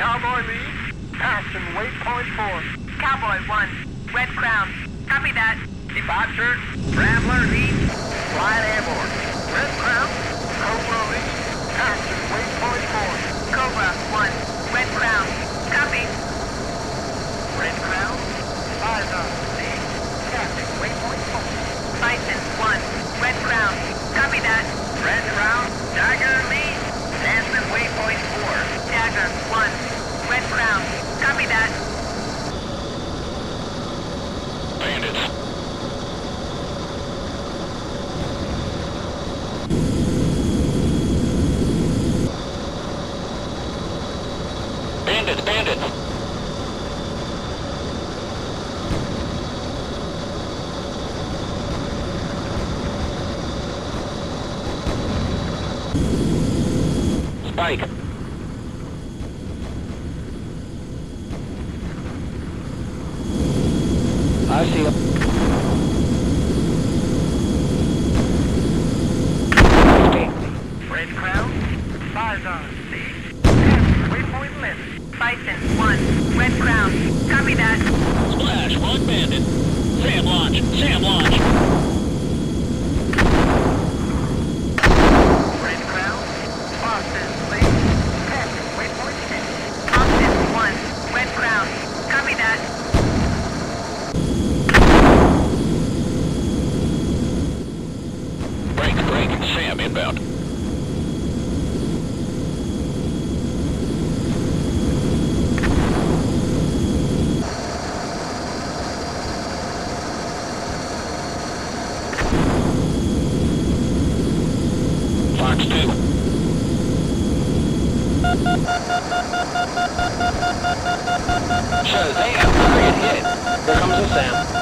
Cowboy lead. Passing waypoint 4. Cowboy 1. Red Crown. Copy that. Departure. Traveler lead. Flight airborne. Red Crown. Cobra lead. Passing waypoint 4. Cobra 1. Red Crown. Copy. Red Crown. Bison lead. Passing waypoint 4. Bison 1. Red Crown. Copy that. Red Crown. Dagger lead. Passing waypoint 4. Dagger 1. Red Crown. Copy that. Bandits. Bandits, bandits. Spike. I see him. Red Crown. Bison lead. Passing waypoint 11. Bison 1. Red Crown. Copy that. Splash, one bandit. Sam launch, Sam launch. Red Crown. Boston lead. Passing waypoint 10. Austin 1. Red Crown. Copy that. Break, Sam inbound. Fox 2. Shazam! Target hit. Here comes.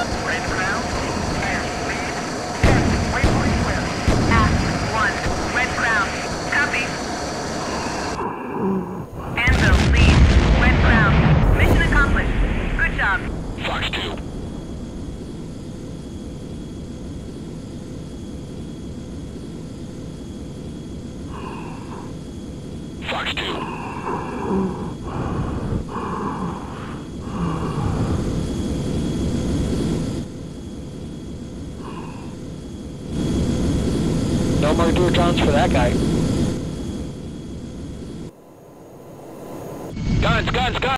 march to. No more dual guns for that guy. Guns, guns, guns!